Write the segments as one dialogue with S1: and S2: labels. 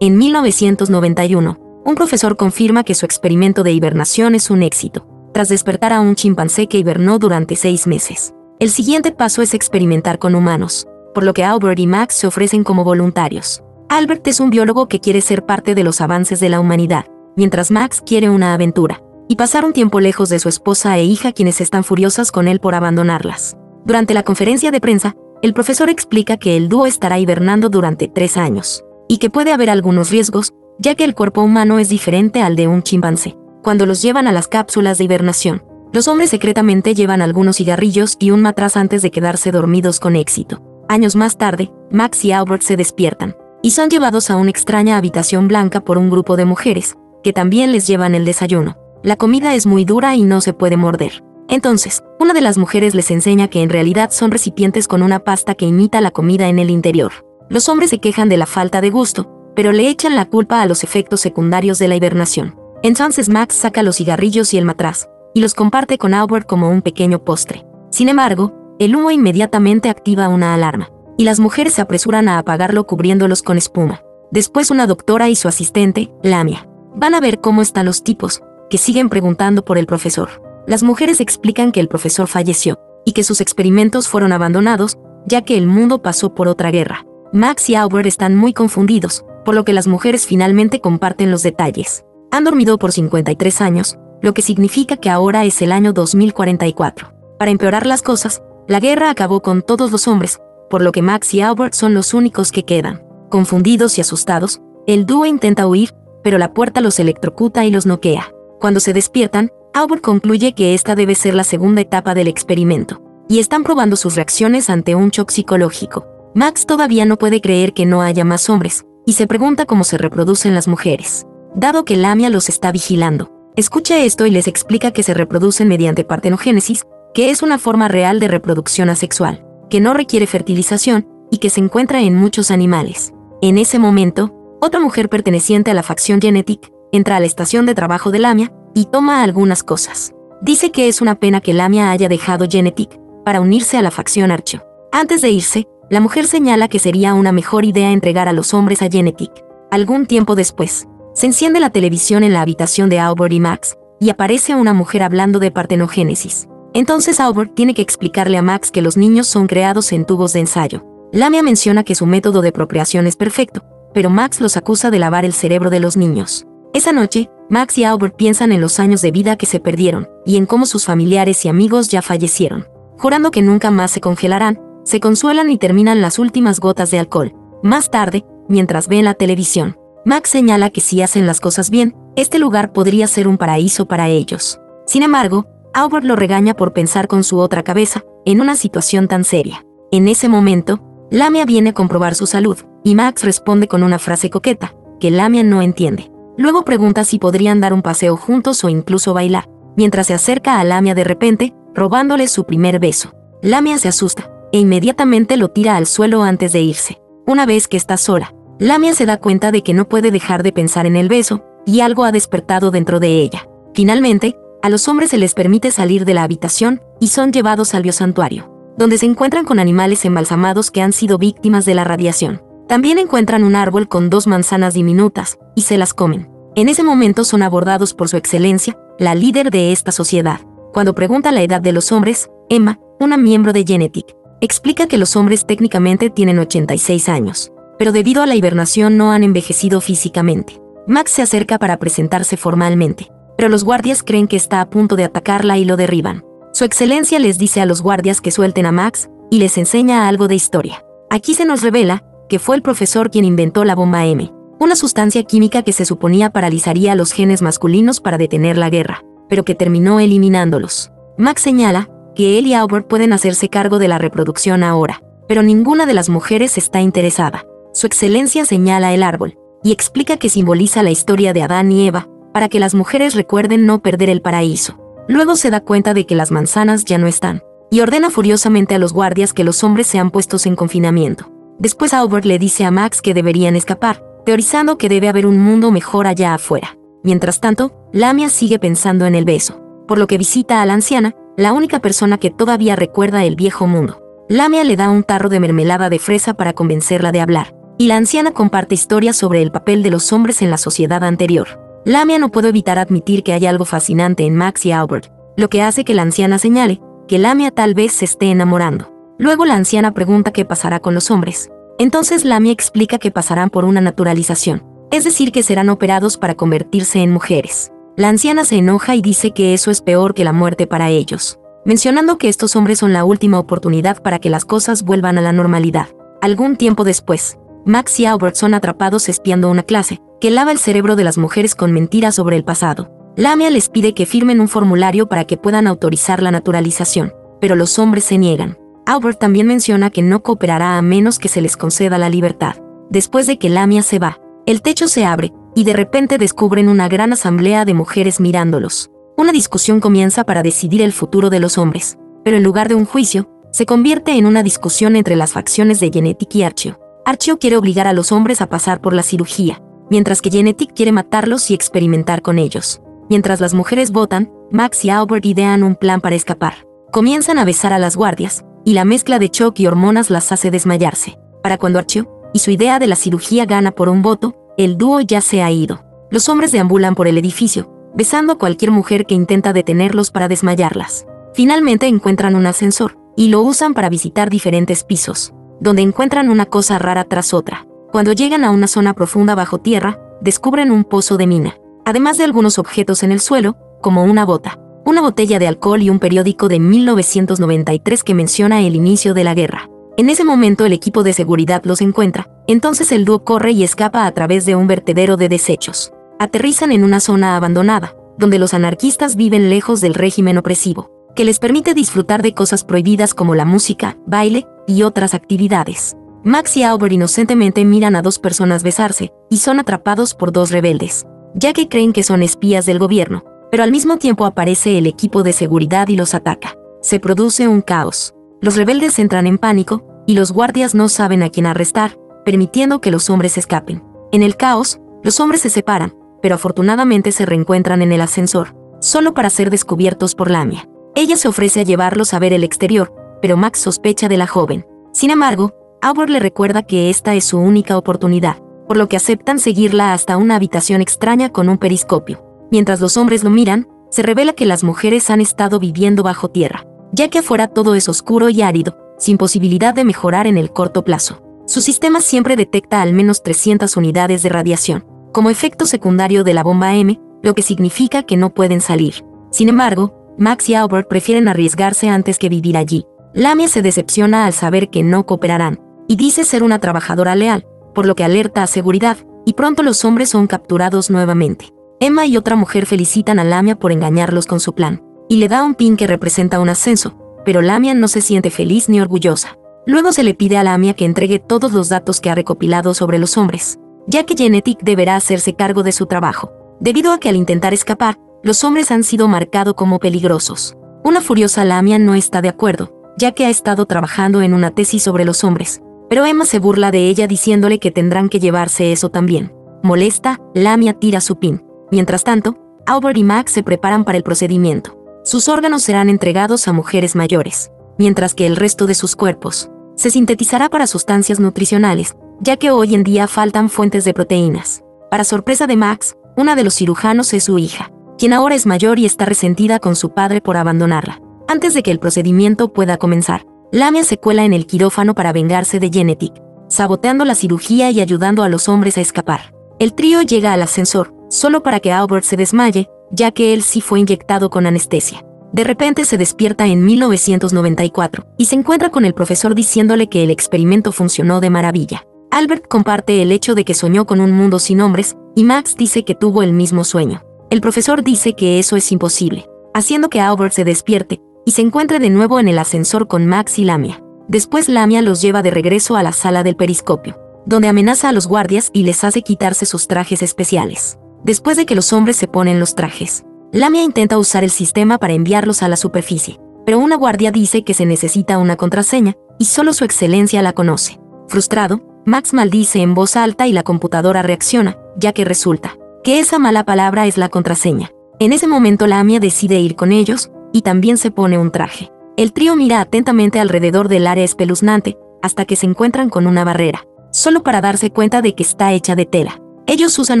S1: En 1991, un profesor confirma que su experimento de hibernación es un éxito, tras despertar a un chimpancé que hibernó durante seis meses. El siguiente paso es experimentar con humanos, por lo que Albert y Max se ofrecen como voluntarios. Albert es un biólogo que quiere ser parte de los avances de la humanidad, mientras Max quiere una aventura, y pasar un tiempo lejos de su esposa e hija quienes están furiosas con él por abandonarlas. Durante la conferencia de prensa, el profesor explica que el dúo estará hibernando durante tres años, y que puede haber algunos riesgos, ya que el cuerpo humano es diferente al de un chimpancé. Cuando los llevan a las cápsulas de hibernación, los hombres secretamente llevan algunos cigarrillos y un matraz antes de quedarse dormidos con éxito. Años más tarde, Max y Albert se despiertan, y son llevados a una extraña habitación blanca por un grupo de mujeres, que también les llevan el desayuno. La comida es muy dura y no se puede morder. Entonces, una de las mujeres les enseña que en realidad son recipientes con una pasta que imita la comida en el interior. Los hombres se quejan de la falta de gusto, pero le echan la culpa a los efectos secundarios de la hibernación. Entonces Max saca los cigarrillos y el matraz, y los comparte con Albert como un pequeño postre. Sin embargo, el humo inmediatamente activa una alarma, y las mujeres se apresuran a apagarlo cubriéndolos con espuma. Después una doctora y su asistente, Lamia, van a ver cómo están los tipos, que siguen preguntando por el profesor. Las mujeres explican que el profesor falleció y que sus experimentos fueron abandonados, ya que el mundo pasó por otra guerra. Max y Albert están muy confundidos, por lo que las mujeres finalmente comparten los detalles. Han dormido por 53 años, lo que significa que ahora es el año 2044. Para empeorar las cosas, la guerra acabó con todos los hombres, por lo que Max y Albert son los únicos que quedan. Confundidos y asustados, el dúo intenta huir, pero la puerta los electrocuta y los noquea. Cuando se despiertan, Albert concluye que esta debe ser la segunda etapa del experimento, y están probando sus reacciones ante un shock psicológico. Max todavía no puede creer que no haya más hombres, y se pregunta cómo se reproducen las mujeres, dado que Lamia los está vigilando. Escucha esto y les explica que se reproducen mediante partenogénesis, que es una forma real de reproducción asexual, que no requiere fertilización y que se encuentra en muchos animales. En ese momento, otra mujer perteneciente a la facción Genetic entra a la estación de trabajo de Lamia y toma algunas cosas. Dice que es una pena que Lamia haya dejado Genetic para unirse a la facción Archo. Antes de irse, la mujer señala que sería una mejor idea entregar a los hombres a Genetic. Algún tiempo después, se enciende la televisión en la habitación de Albert y Max, y aparece una mujer hablando de partenogénesis. Entonces Albert tiene que explicarle a Max que los niños son creados en tubos de ensayo. Lamia menciona que su método de procreación es perfecto, pero Max los acusa de lavar el cerebro de los niños. Esa noche, Max y Albert piensan en los años de vida que se perdieron y en cómo sus familiares y amigos ya fallecieron. Jurando que nunca más se congelarán, se consuelan y terminan las últimas gotas de alcohol. Más tarde, mientras ven la televisión, Max señala que si hacen las cosas bien, este lugar podría ser un paraíso para ellos. Sin embargo, Albert lo regaña por pensar con su otra cabeza, en una situación tan seria. En ese momento, Lamia viene a comprobar su salud, y Max responde con una frase coqueta, que Lamia no entiende. Luego pregunta si podrían dar un paseo juntos o incluso bailar, mientras se acerca a Lamia de repente, robándole su primer beso. Lamia se asusta, e inmediatamente lo tira al suelo antes de irse. Una vez que está sola, Lamia se da cuenta de que no puede dejar de pensar en el beso, y algo ha despertado dentro de ella. Finalmente, a los hombres se les permite salir de la habitación y son llevados al biosantuario, donde se encuentran con animales embalsamados que han sido víctimas de la radiación. También encuentran un árbol con dos manzanas diminutas, y se las comen. En ese momento son abordados por su excelencia, la líder de esta sociedad. Cuando pregunta la edad de los hombres, Emma, una miembro de Genetic, explica que los hombres técnicamente tienen 86 años, pero debido a la hibernación no han envejecido físicamente. Max se acerca para presentarse formalmente, pero los guardias creen que está a punto de atacarla y lo derriban. Su excelencia les dice a los guardias que suelten a Max y les enseña algo de historia. Aquí se nos revela que fue el profesor quien inventó la bomba M, una sustancia química que se suponía paralizaría a los genes masculinos para detener la guerra, pero que terminó eliminándolos. Max señala que él y Albert pueden hacerse cargo de la reproducción ahora, pero ninguna de las mujeres está interesada. Su excelencia señala el árbol, y explica que simboliza la historia de Adán y Eva, para que las mujeres recuerden no perder el paraíso. Luego se da cuenta de que las manzanas ya no están, y ordena furiosamente a los guardias que los hombres sean puestos en confinamiento. Después Albert le dice a Max que deberían escapar, teorizando que debe haber un mundo mejor allá afuera. Mientras tanto, Lamia sigue pensando en el beso, por lo que visita a la anciana, la única persona que todavía recuerda el viejo mundo. Lamia le da un tarro de mermelada de fresa para convencerla de hablar, y la anciana comparte historias sobre el papel de los hombres en la sociedad anterior. Lamia no puede evitar admitir que hay algo fascinante en Max y Albert, lo que hace que la anciana señale que Lamia tal vez se esté enamorando. Luego la anciana pregunta qué pasará con los hombres. Entonces Lamia explica que pasarán por una naturalización, es decir, que serán operados para convertirse en mujeres. La anciana se enoja y dice que eso es peor que la muerte para ellos, mencionando que estos hombres son la última oportunidad para que las cosas vuelvan a la normalidad. Algún tiempo después, Max y Albert son atrapados espiando una clase, que lava el cerebro de las mujeres con mentiras sobre el pasado. Lamia les pide que firmen un formulario para que puedan autorizar la naturalización, pero los hombres se niegan. Albert también menciona que no cooperará a menos que se les conceda la libertad. Después de que Lamia se va, el techo se abre, y de repente descubren una gran asamblea de mujeres mirándolos. Una discusión comienza para decidir el futuro de los hombres, pero en lugar de un juicio, se convierte en una discusión entre las facciones de Genetic y Archio. Archio quiere obligar a los hombres a pasar por la cirugía, mientras que Genetic quiere matarlos y experimentar con ellos. Mientras las mujeres votan, Max y Albert idean un plan para escapar. Comienzan a besar a las guardias, y la mezcla de shock y hormonas las hace desmayarse. Para cuando Archie y su idea de la cirugía gana por un voto, el dúo ya se ha ido. Los hombres deambulan por el edificio, besando a cualquier mujer que intenta detenerlos para desmayarlas. Finalmente encuentran un ascensor, y lo usan para visitar diferentes pisos, donde encuentran una cosa rara tras otra. Cuando llegan a una zona profunda bajo tierra, descubren un pozo de mina, además de algunos objetos en el suelo, como una bota, una botella de alcohol y un periódico de 1993 que menciona el inicio de la guerra. En ese momento el equipo de seguridad los encuentra, entonces el dúo corre y escapa a través de un vertedero de desechos. Aterrizan en una zona abandonada, donde los anarquistas viven lejos del régimen opresivo, que les permite disfrutar de cosas prohibidas como la música, baile y otras actividades. Max y Albert inocentemente miran a dos personas besarse, y son atrapados por dos rebeldes, ya que creen que son espías del gobierno, pero al mismo tiempo aparece el equipo de seguridad y los ataca. Se produce un caos. Los rebeldes entran en pánico, y los guardias no saben a quién arrestar, permitiendo que los hombres escapen. En el caos, los hombres se separan, pero afortunadamente se reencuentran en el ascensor, solo para ser descubiertos por Lamia. Ella se ofrece a llevarlos a ver el exterior, pero Max sospecha de la joven. Sin embargo, Albert le recuerda que esta es su única oportunidad, por lo que aceptan seguirla hasta una habitación extraña con un periscopio. Mientras los hombres lo miran, se revela que las mujeres han estado viviendo bajo tierra, ya que afuera todo es oscuro y árido, sin posibilidad de mejorar en el corto plazo. Su sistema siempre detecta al menos 300 unidades de radiación, como efecto secundario de la bomba M, lo que significa que no pueden salir. Sin embargo, Max y Albert prefieren arriesgarse antes que vivir allí. Lamia se decepciona al saber que no cooperarán, y dice ser una trabajadora leal, por lo que alerta a seguridad, y pronto los hombres son capturados nuevamente. Emma y otra mujer felicitan a Lamia por engañarlos con su plan, y le da un pin que representa un ascenso, pero Lamia no se siente feliz ni orgullosa. Luego se le pide a Lamia que entregue todos los datos que ha recopilado sobre los hombres, ya que Genetic deberá hacerse cargo de su trabajo, debido a que al intentar escapar, los hombres han sido marcados como peligrosos. Una furiosa Lamia no está de acuerdo, ya que ha estado trabajando en una tesis sobre los hombres, pero Emma se burla de ella diciéndole que tendrán que llevarse eso también. Molesta, Lamia tira su pin. Mientras tanto, Albert y Max se preparan para el procedimiento. Sus órganos serán entregados a mujeres mayores, mientras que el resto de sus cuerpos se sintetizará para sustancias nutricionales, ya que hoy en día faltan fuentes de proteínas. Para sorpresa de Max, una de los cirujanos es su hija, quien ahora es mayor y está resentida con su padre por abandonarla. Antes de que el procedimiento pueda comenzar, Lamia se cuela en el quirófano para vengarse de Genetic, saboteando la cirugía y ayudando a los hombres a escapar. El trío llega al ascensor, solo para que Albert se desmaye, ya que él sí fue inyectado con anestesia. De repente se despierta en 1994 y se encuentra con el profesor diciéndole que el experimento funcionó de maravilla. Albert comparte el hecho de que soñó con un mundo sin hombres y Max dice que tuvo el mismo sueño. El profesor dice que eso es imposible, haciendo que Albert se despierte y se encuentre de nuevo en el ascensor con Max y Lamia. Después Lamia los lleva de regreso a la sala del periscopio, donde amenaza a los guardias y les hace quitarse sus trajes especiales. Después de que los hombres se ponen los trajes, Lamia intenta usar el sistema para enviarlos a la superficie, pero una guardia dice que se necesita una contraseña, y solo su excelencia la conoce. Frustrado, Max maldice en voz alta y la computadora reacciona, ya que resulta que esa mala palabra es la contraseña. En ese momento Lamia decide ir con ellos, y también se pone un traje. El trío mira atentamente alrededor del área espeluznante, hasta que se encuentran con una barrera. solo para darse cuenta de que está hecha de tela. Ellos usan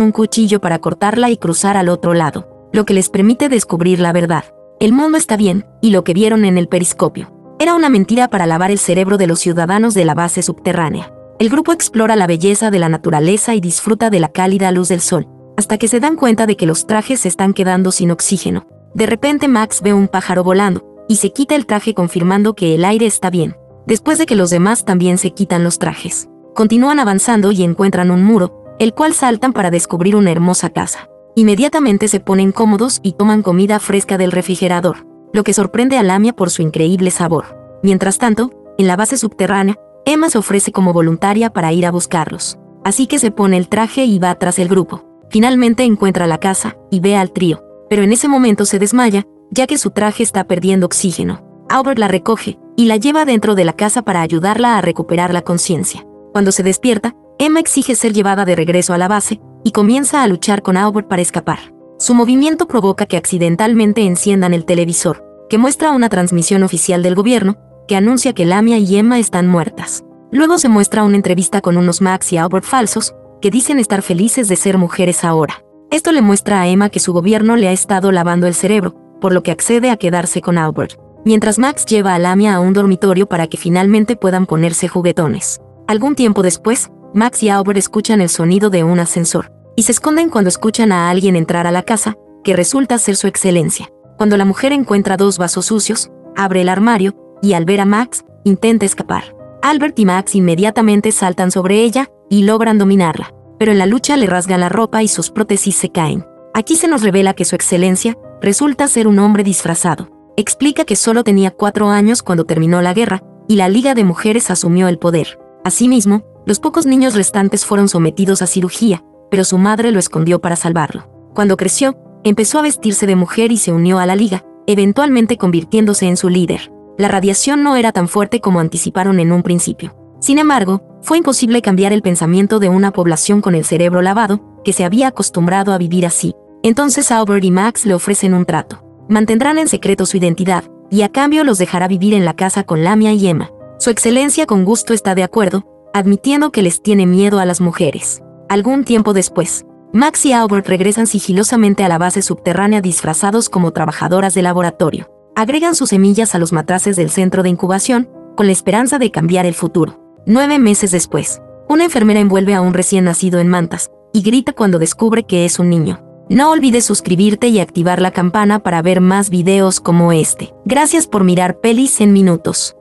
S1: un cuchillo para cortarla y cruzar al otro lado, lo que les permite descubrir la verdad. El mundo está bien, y lo que vieron en el periscopio. Era una mentira para lavar el cerebro de los ciudadanos de la base subterránea. El grupo explora la belleza de la naturaleza y disfruta de la cálida luz del sol, hasta que se dan cuenta de que los trajes se están quedando sin oxígeno. De repente Max ve un pájaro volando, y se quita el traje confirmando que el aire está bien, después de que los demás también se quitan los trajes. Continúan avanzando y encuentran un muro, el cual saltan para descubrir una hermosa casa. Inmediatamente se ponen cómodos y toman comida fresca del refrigerador, lo que sorprende a Lamia por su increíble sabor. Mientras tanto, en la base subterránea, Emma se ofrece como voluntaria para ir a buscarlos. Así que se pone el traje y va tras el grupo. Finalmente encuentra la casa y ve al trío, pero en ese momento se desmaya, ya que su traje está perdiendo oxígeno. Albert la recoge y la lleva dentro de la casa para ayudarla a recuperar la conciencia. Cuando se despierta, Emma exige ser llevada de regreso a la base y comienza a luchar con Albert para escapar. Su movimiento provoca que accidentalmente enciendan el televisor, que muestra una transmisión oficial del gobierno, que anuncia que Lamia y Emma están muertas. Luego se muestra una entrevista con unos Max y Albert falsos, que dicen estar felices de ser mujeres ahora. Esto le muestra a Emma que su gobierno le ha estado lavando el cerebro, por lo que accede a quedarse con Albert. Mientras Max lleva a Lamia a un dormitorio para que finalmente puedan ponerse juguetones. Algún tiempo después, Max y Albert escuchan el sonido de un ascensor, y se esconden cuando escuchan a alguien entrar a la casa, que resulta ser su excelencia. Cuando la mujer encuentra dos vasos sucios, abre el armario, y al ver a Max, intenta escapar. Albert y Max inmediatamente saltan sobre ella y logran dominarla, pero en la lucha le rasgan la ropa y sus prótesis se caen. Aquí se nos revela que su excelencia resulta ser un hombre disfrazado. Explica que solo tenía cuatro años cuando terminó la guerra y la Liga de Mujeres asumió el poder. Asimismo, los pocos niños restantes fueron sometidos a cirugía, pero su madre lo escondió para salvarlo. Cuando creció, empezó a vestirse de mujer y se unió a la Liga, eventualmente convirtiéndose en su líder la radiación no era tan fuerte como anticiparon en un principio. Sin embargo, fue imposible cambiar el pensamiento de una población con el cerebro lavado, que se había acostumbrado a vivir así. Entonces Albert y Max le ofrecen un trato. Mantendrán en secreto su identidad, y a cambio los dejará vivir en la casa con Lamia y Emma. Su excelencia con gusto está de acuerdo, admitiendo que les tiene miedo a las mujeres. Algún tiempo después, Max y Albert regresan sigilosamente a la base subterránea disfrazados como trabajadoras de laboratorio agregan sus semillas a los matraces del centro de incubación, con la esperanza de cambiar el futuro. Nueve meses después, una enfermera envuelve a un recién nacido en mantas, y grita cuando descubre que es un niño. No olvides suscribirte y activar la campana para ver más videos como este. Gracias por mirar pelis en minutos.